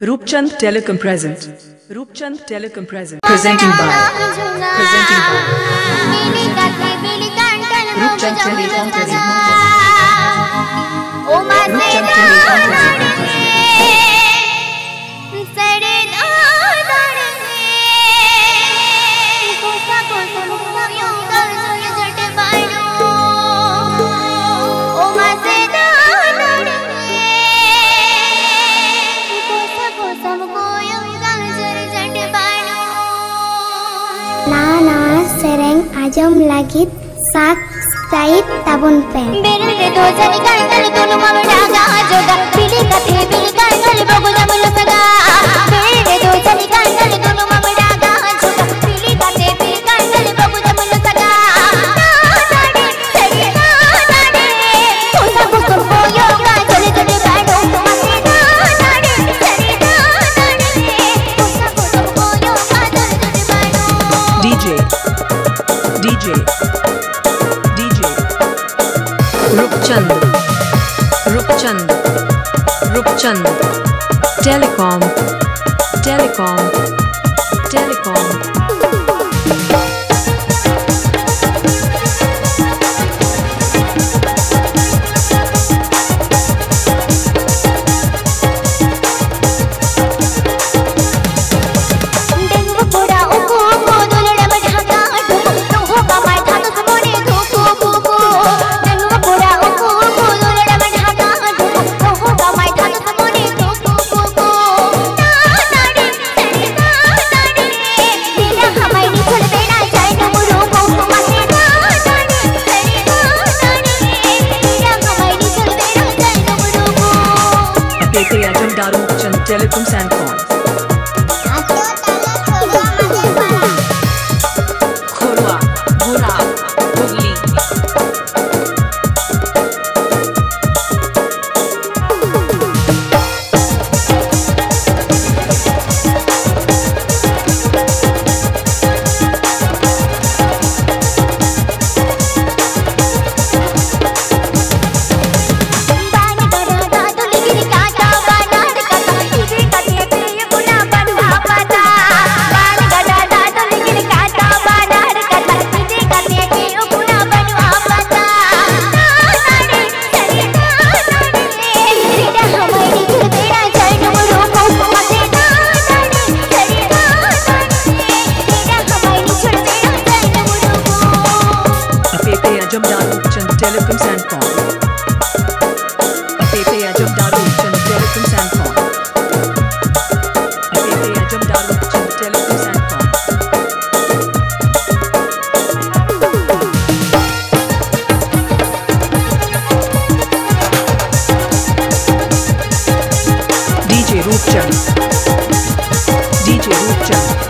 Rupchand Telecom present. Rupchand Telecom present. Presenting by. Presenting by. Kang Ajam Lagit Sak Said Tabun Pen Berere dosani kangal tulu mamra ga joga pili kathe pili kangal bogu jamul saga DJ. DJ. Roopchand. Roopchand. Roopchand. Telecom. Telecom. Telecom Sandcon. Telecoms and Com. Pepe Ajam Daruchan Telecoms and Com. Pepe Ajam Daruchan Telecoms and Com. DJ Roopchand. DJ Roopchand.